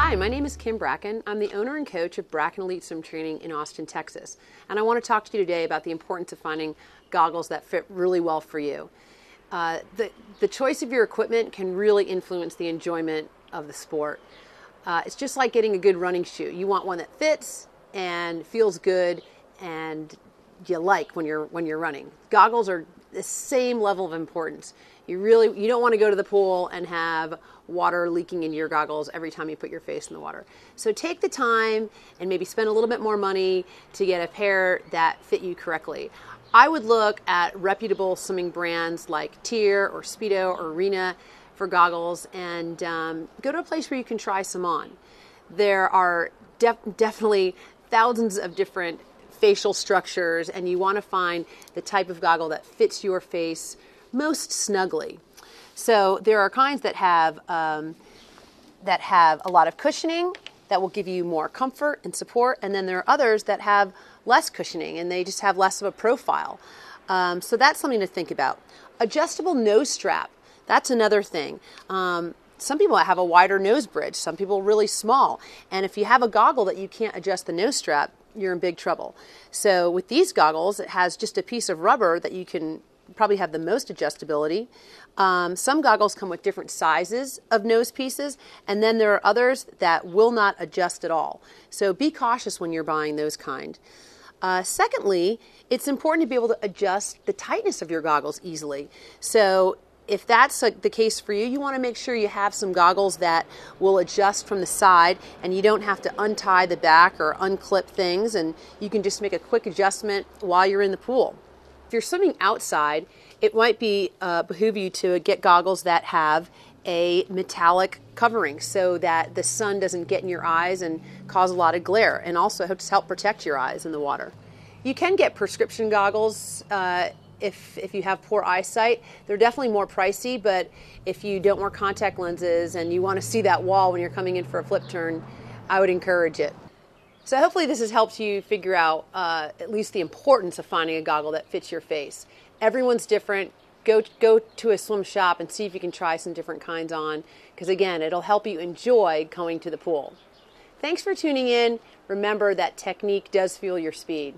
Hi, my name is Kim Brackin. I'm the owner and coach of Brackin Elite Swim Training in Austin, Texas. And I want to talk to you today about the importance of finding goggles that fit really well for you. Uh, the, the choice of your equipment can really influence the enjoyment of the sport. Uh, it's just like getting a good running shoe. You want one that fits and feels good and you like when you're when you're running. Goggles are the same level of importance. You really you don't want to go to the pool and have water leaking into your goggles every time you put your face in the water. So take the time and maybe spend a little bit more money to get a pair that fit you correctly. I would look at reputable swimming brands like TYR or Speedo or Arena for goggles and um, go to a place where you can try some on. There are def- definitely thousands of different facial structures, and you want to find the type of goggle that fits your face most snugly. So there are kinds that have um, that have a lot of cushioning that will give you more comfort and support, and then there are others that have less cushioning and they just have less of a profile. Um, so that's something to think about. Adjustable nose strap. That's another thing. Um, some people have a wider nose bridge, some people really small. And if you have a goggle that you can't adjust the nose strap, you're in big trouble. So with these goggles, it has just a piece of rubber that you can probably have the most adjustability. Um, some goggles come with different sizes of nose pieces, and then there are others that will not adjust at all. So be cautious when you're buying those kind. Uh, secondly, it's important to be able to adjust the tightness of your goggles easily. So if that's the case for you, you want to make sure you have some goggles that will adjust from the side and you don't have to untie the back or unclip things, and you can just make a quick adjustment while you're in the pool. If you're swimming outside, it might be uh, behoove you to get goggles that have a metallic covering so that the sun doesn't get in your eyes and cause a lot of glare, and also helps help protect your eyes in the water. You can get prescription goggles uh, if if you have poor eyesight. They're definitely more pricey, but if you don't wear contact lenses and you want to see that wall when you're coming in for a flip turn, I would encourage it. So hopefully this has helped you figure out uh, at least the importance of finding a goggle that fits your face. Everyone's different. Go go to a swim shop and see if you can try some different kinds on, because again, it'll help you enjoy going to the pool. Thanks for tuning in. Remember that technique does fuel your speed.